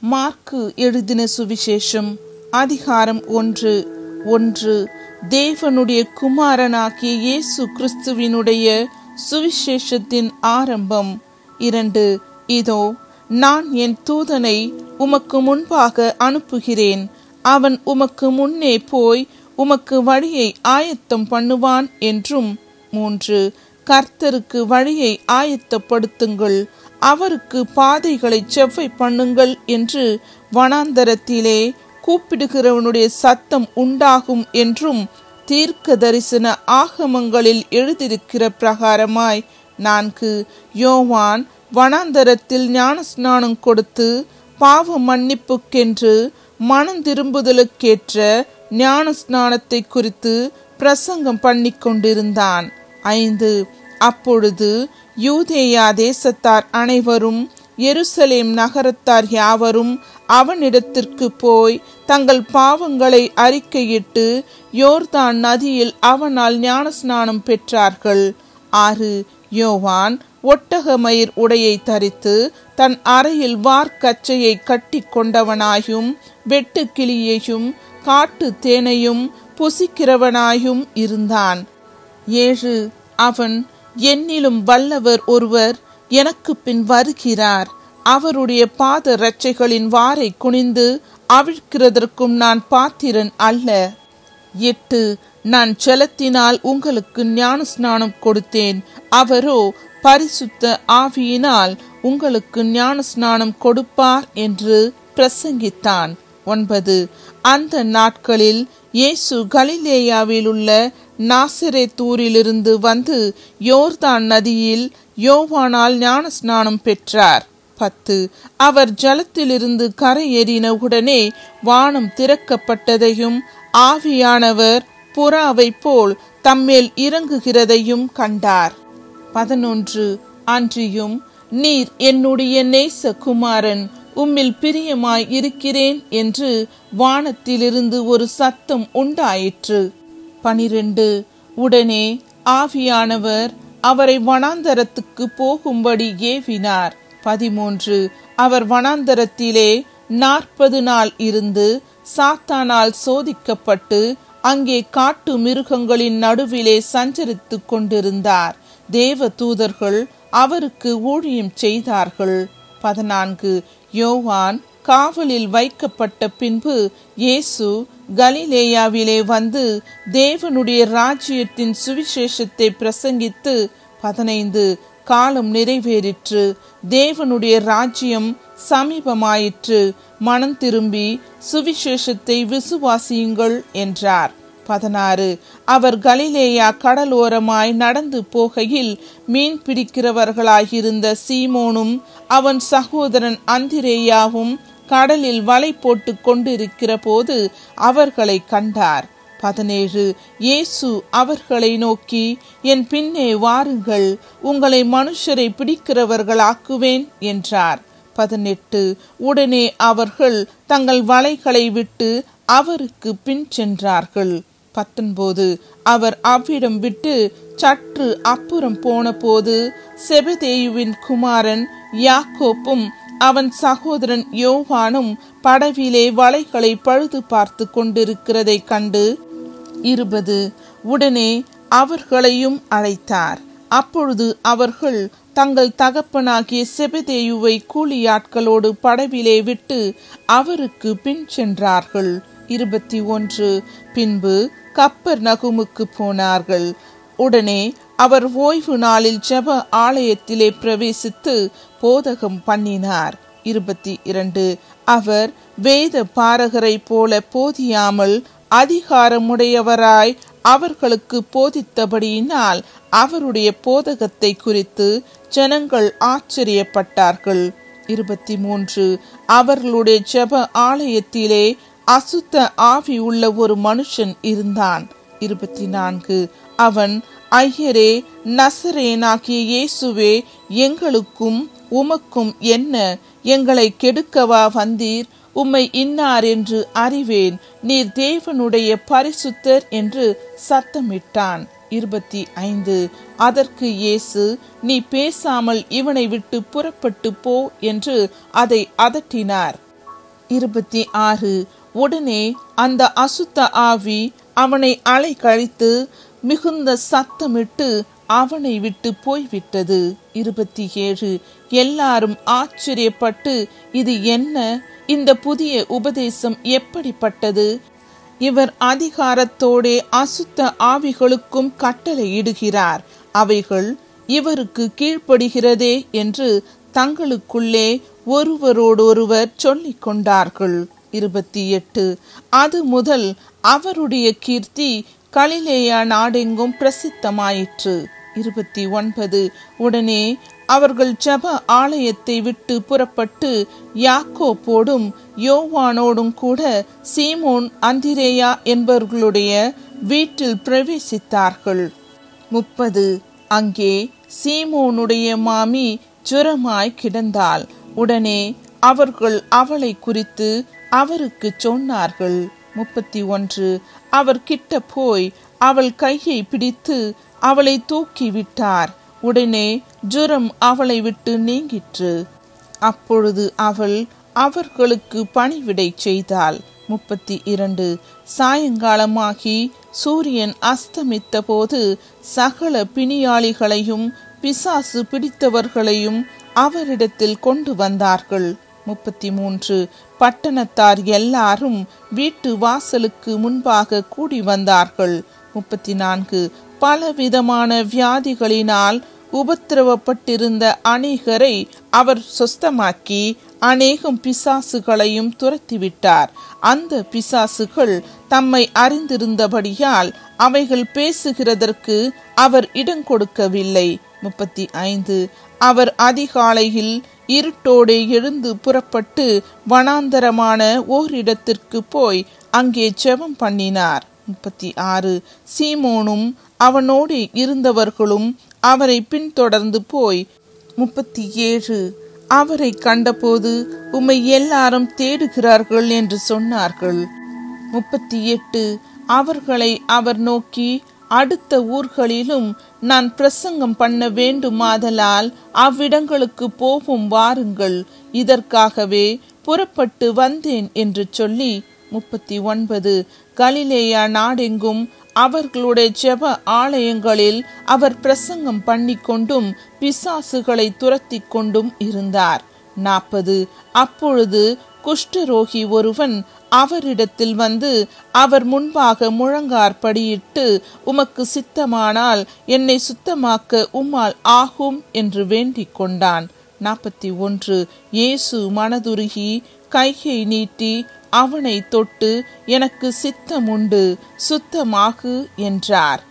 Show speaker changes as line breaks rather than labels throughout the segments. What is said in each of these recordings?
Mark எழுதின சுவிசேஷம் அதிகாரம் ஒன்று. ஒன்று தேவனுடைய குமாரனாகிய இயேசு கிறிஸ்துவினுடைய சுவிசேஷத்தின் ஆரம்பம். இரண்டு இதோ நான் என் தூதனை உமக்கு முன்பாக அனுப்புகிறேன். அவன் உமக்கு முன்னே போய் உமக்கு வழியை ஆயத்தம் பண்ணுவான் என்றும். மூன்று கர்த்தருக்கு வழியை ஆயத்தப்படுத்துங்கள். அவருக்கு பாதைகளை செவ்வை பண்ணுங்கள் என்று வனாந்தரத்திலே கூப்பிடுகிறவனுடைய சத்தம் உண்டாகும் என்றும் தீர்க்க தரிசன ஆகமங்களில் எழுதியிருக்கிற பிரகாரமாய் நான்கு யோவான் வனாந்தரத்தில் ஞானஸ்நானம் கொடுத்து பாவ மன்னிப்புக்கென்று மனம் திரும்புதலுக்கேற்ற ஞான ஸ்நானத்தை குறித்து பிரசங்கம் பண்ணி கொண்டிருந்தான் ஐந்து அப்பொழுது யூதேயா தேசத்தார் அனைவரும் எருசலேம் நகரத்தார் யாவரும் அவனிடத்திற்கு போய் தங்கள் பாவங்களை அறிக்கையிட்டு யோர்தான் நதியில் அவனால் ஞானஸ்நானம் பெற்றார்கள். ஆறு யோவான் ஒட்டகமயிர் உடையை தரித்து தன் அறையில் வார்க்கச்சையை கட்டி கொண்டவனாயும் வெட்டு கிளியையும் காட்டு தேனையும் புசிக்கிறவனாயும் இருந்தான். ஏழு அவன் என்னிலும் வல்லவர் ஒருவர் எனக்கு பின் வருகிறார். அவருடைய பாத ரட்சைகளின் வாரை குனிந்து அவிழ்க்கிறதற்கும் நான் பாத்திரன் அல்ல. எட்டு நான் செலத்தினால் உங்களுக்கு ஞான ஸ்நானம் கொடுத்தேன். அவரோ பரிசுத்த ஆவியினால் உங்களுக்கு ஞான ஸ்நானம் கொடுப்பார் என்று பிரசங்கித்தான். ஒன்பது அந்த நாட்களில் இயேசு கலிலேயாவில் உள்ள நாசிரேத்தூரிலிருந்து வந்து யோர்தான் நதியில் யோவானால் ஞான ஸ்நானம் பெற்றார். பத்து அவர் ஜலத்திலிருந்து கரையேறினவுடனே வானம் திறக்கப்பட்டதையும் ஆவியானவர் புறாவை போல் தம்மேல் இறங்குகிறதையும் கண்டார். பதினொன்று அன்றியும் நீர் என்னுடைய நேச குமாரன் உம்மில் பிரியமாய் இருக்கிறேன் என்று வானத்திலிருந்து ஒரு சத்தம் உண்டாயிற்று. பனிரெண்டு. உடனே ஆவியானவர் அவரை வனாந்தரத்துக்கு போகும்படி ஏவினார். பதிமூன்று. அவர் வனாந்தரத்திலே நாற்பது நாள் இருந்து சாத்தானால் சோதிக்கப்பட்டு அங்கே காட்டு மிருகங்களின் நடுவிலே சஞ்சரித்துக் கொண்டிருந்தார். தேவ தூதர்கள் அவருக்கு ஊழியம் செய்தார்கள். பதினான்கு. யோவான் காவலில் வைக்கப்பட்ட பின்பு இயேசு கலிலேயாவிலே வந்து தேவனுடைய ராஜ்யத்தின் சுவிசேஷத்தை பிரசங்கித்து பதினைந்து காலம் நிறைவேறிற்று. தேவனுடைய ராஜ்யம் சமீபமாயிற்று. மனம் திரும்பி சுவிசேஷத்தை விசுவாசியுங்கள் என்றார். பதினாறு. அவர் கலிலேயா கடலோரமாய் நடந்து போகையில் மீன் பிடிக்கிறவர்களாயிருந்த சீமோனும் அவன் சகோதரன் அந்திரேயாவும் கடலில் வலை போட்டு கொண்டிருக்கிற போது அவர்களை கண்டார். பதினேழு இயேசு அவர்களை நோக்கி என் பின்னே வாருங்கள் உங்களை மனுஷரை பிடிக்கிறவர்களாக்குவேன் என்றார். பதினெட்டு உடனே அவர்கள் தங்கள் வலைகளை விட்டு அவருக்கு பின் சென்றார்கள். பத்தொன்பது அவர் அவ்விடம் விட்டு சற்று அப்புறம் போன போது செபதேயுவின் குமாரன் யாக்கோப்பும் அவன் சகோதரன் யோவானும் படவிலே வலைகளை பழுது பார்த்து கொண்டிருக்கிறதை கண்டு இருபது. உடனே அவர்களையும் அழைத்தார். அப்பொழுது அவர்கள் தங்கள் தகப்பனாகிய செபதேயுவை கூலியாட்களோடு படவிலே விட்டு அவருக்கு பின் சென்றார்கள். இருபத்தி ஒன்று. பின்பு கப்பர் நகுமுக்கு போனார்கள். உடனே அவர் ஓய்வு நாளில் ஜப ஆலயத்திலே பிரவேசித்து போதகம் பண்ணினார். இருபத்தி இரண்டு. அவர் வேத பாரகரை போல போதியாமல் அதிகாரமுடையவராய் அவர்களுக்கு போதித்தபடியினால் அவருடைய போதகத்தை குறித்து ஜனங்கள் ஆச்சரியப்பட்டார்கள். இருபத்தி மூன்று. அவர்களுடைய ஜெப ஆலயத்திலே அசுத்த ஆவி உள்ள ஒரு மனுஷன் இருந்தான். இருபத்தி நான்கு. அவன் ஐயரே நசரேனாகிய இயேசுவே எங்களுக்கும் உமக்கும் என்ன? எங்களை கெடுக்கவா வந்தீர்? உம்மை இன்னார் என்று அறிவேன். நீர் தேவனுடைய பரிசுத்தர் என்று சத்தமிட்டான். இருபத்தி ஐந்து. அதற்கு இயேசு நீ பேசாமல் இவனை விட்டு புறப்பட்டு போ என்று அதை அதட்டினார். இருபத்தி ஆறு. உடனே அந்த அசுத்த ஆவி அவனை அலை கழித்து மிகுந்த சத்தமிட்டு அவனை விட்டு போய்விட்டது. இருபத்தி ஏழு எல்லாரும் ஆச்சரியப்பட்டு இது என்ன? இந்த புதிய உபதேசம் எப்படிப்பட்டது? இவர் அதிகாரத்தோடே அசுத்த ஆவிகளுக்கும் கட்டளையிடுகிறார். அவைகள் இவருக்கு கீழ்ப்படுகிறதே என்று தங்களுக்குள்ளே ஒருவரோடொருவர் சொல்லிக் கொண்டார்கள். இருபத்தி எட்டு அது முதல் அவருடைய கீர்த்தி கலிலேயா நாடெங்கும் பிரசித்தமாயிற்று. இருபத்தி ஒன்பது. உடனே அவர்கள் ஜப ஆலயத்தை விட்டு புறப்பட்டு யாக்கோப்போடும் யோவானோடும் கூட சீமோன் அந்திரேயா என்பவர்களுடைய வீட்டில் பிரவேசித்தார்கள். முப்பது. அங்கே சீமோனுடைய மாமி ஜுரமாய் கிடந்தாள். உடனே அவர்கள் அவளை குறித்து அவருக்கு சொன்னார்கள். முப்பத்தி ஒன்று. அவர் கிட்ட போய் அவள் கையை பிடித்து அவளை தூக்கி விட்டார் உடனே ஜுரம் அவளை விட்டு நீங்கிற்று. அப்பொழுது அவள் அவர்களுக்கு பணிவிடை செய்தாள். முப்பத்தி இரண்டு சாயங்காலமாகி சூரியன் அஸ்தமித்த போது சகல பிணியாளிகளையும் பிசாசு பிடித்தவர்களையும் அவரிடத்தில் கொண்டு வந்தார்கள். முப்பத்தி மூன்று பட்டணத்தார் எல்லாரும் வீட்டு வாசலுக்கு முன்பாக கூடி வந்தார்கள். முப்பத்தி நான்கு பலவிதமான வியாதிகளினால் உபத்திரவப்பட்டிருந்த அநேகரை அவர் சொஸ்தமாக்கி அநேகம் பிசாசுகளையும் துரத்திவிட்டார். அந்த பிசாசுகள் தம்மை அறிந்திருந்தபடியால் அவைகள் பேசுகிறதற்கு அவர் இடம் கொடுக்கவில்லை. முப்பத்தி ஐந்து. அவர் அதிகாலையில் இருட்டோடே எழுந்து புறப்பட்டு வனாந்தரமான ஓரிடத்திற்கு போய் அங்கே ஜெபம் பண்ணினார். முப்பத்தி ஆறு. சீமோனும் அவனோடு இருந்தவர்களும் அவரை பின்தொடர்ந்து போய். முப்பத்தி ஏழு. அவரை கண்டபோது உம்மை எல்லாரும் தேடுகிறார்கள் என்று சொன்னார்கள். முப்பத்தி எட்டு. அவர்களை அவர் நோக்கி அடுத்த ஊர்களிலும் நான் பிரசங்கம் பண்ண வேண்டுமாதலால் அவ்விடங்களுக்கு போகும் வாருங்கள். இதற்காகவே புறப்பட்டு வந்தேன் என்று சொல்லி முப்பத்தி ஒன்பது. கலிலேயா நாடெங்கும் அவர்களுடைய ஜெப ஆலயங்களில் அவர் பிரசங்கம் பண்ணிக்கொண்டும் பிசாசுகளை துரத்தி கொண்டும் இருந்தார். நாற்பது. அப்பொழுது குஷ்டரோகி ஒருவன் அவரிடத்தில் வந்து அவர் முன்பாக முழங்கார்படியிட்டு உமக்கு சித்தமானால் என்னை சுத்தமாக்க உம்மால் ஆகும் என்று வேண்டிக் கொண்டான். நாற்பத்தி ஒன்று. இயேசு மனதுருகி கையை நீட்டி அவனை தொட்டு எனக்கு சித்தம் உண்டு சுத்தமாகு என்றார்.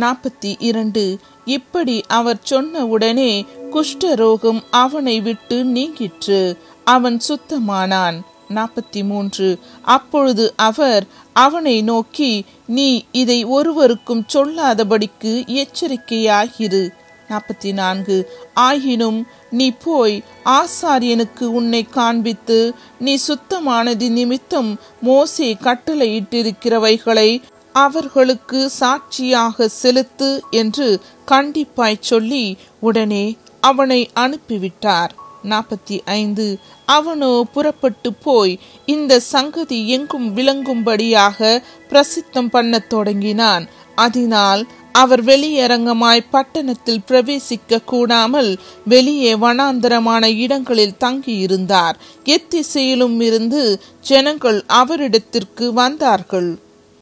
நாற்பத்தி இரண்டு. இப்படி அவர் சொன்ன உடனே குஷ்டரோகம் அவனை விட்டு நீங்கிற்று அவன் சுத்தமானான். நாற்பத்தி மூன்று. அப்பொழுது அவர் அவனை நோக்கி நீ இதை ஒருவருக்கும் சொல்லாதபடிக்கு எச்சரிக்கையாகிரு நாற்பத்தி நான்கு ஆயினும் நீ போய் ஆசாரியனுக்கு உன்னை காண்பித்து நீ சுத்தமானது நிமித்தம் மோசே கட்டளையிட்டிருக்கிறவைகளை அவர்களுக்கு சாட்சியாக செலுத்து என்று கண்டிப்பாய் சொல்லி உடனே அவனை அனுப்பிவிட்டார். நாற்பத்தி ஐந்து அவனோ புறப்பட்டு போய் இந்த சங்கதி எங்கும் விளங்கும்படியாக பிரசித்தம் பண்ணத் தொடங்கினான். அதனால் அவர் வெளியரங்கமாய் பட்டணத்தில் பிரவேசிக்க கூடாமல் வெளியே வனாந்தரமான இடங்களில் தங்கியிருந்தார். எத்திசையிலும் இருந்து ஜனங்கள் அவரிடத்திற்கு வந்தார்கள்.